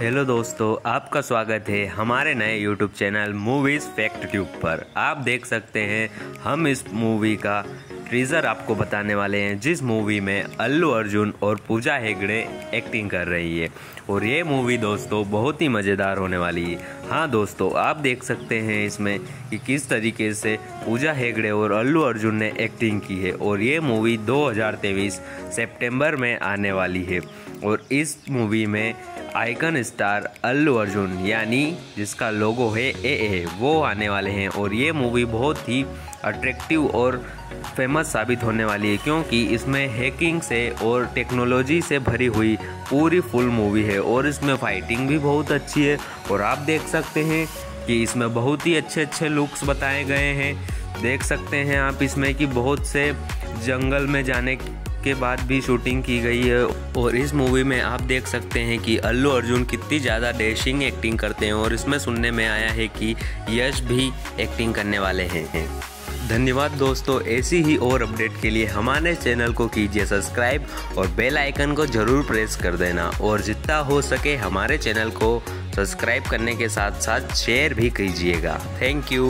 Hello दोस्तों, आपका स्वागत है हमारे नए YouTube channel movies fact tube पर। आप देख सकते हैं, हम इस मूवी का ट्रीज़र आपको बताने वाले हैं, जिस मूवी में अल्लू अर्जुन और पूजा हेगड़े एक्टिंग कर रही है। और ये मूवी दोस्तों, बहुत ही मज़ेदार होने वाली है। हाँ दोस्तों, आप देख सकते हैं इसमें कि किस तरीके से पूजा हेगड़े और अल्लू अर्जुन ने एक्टिंग की है। और ये मूवी 2023 सितंबर में आने वाली है। और इस मूवी में आइकन स्टार अल्लू अर्जुन, यानी जिसका लोगो है ए ए वो आने वाले हैं। और ये मूवी बहुत ही अट्रैक्टिव और फ़ेमस साबित होने वाली है, क्योंकि इसमें हैकिंग से और टेक्नोलॉजी से भरी हुई पूरी फुल मूवी है। और इसमें फाइटिंग भी बहुत अच्छी है। और आप देख सकते हैं कि इसमें बहुत ही अच्छे अच्छे लुक्स बताए गए हैं। देख सकते हैं आप इसमें कि बहुत से जंगल में जाने के बाद भी शूटिंग की गई है और इस मूवी में आप देख सकते हैं कि अल्लू अर्जुन कितनी ज़्यादा डैशिंग एक्टिंग करते हैं और इसमें सुनने में आया है कि यश भी एक्टिंग करने वाले हैं धन्यवाद दोस्तों, ऐसी ही और अपडेट के लिए हमारे चैनल को कीजिए सब्सक्राइब और बेल आइकन को ज़रूर प्रेस कर देना और जितना हो सके हमारे चैनल को सब्सक्राइब करने के साथ साथ शेयर भी कीजिएगा। Thank you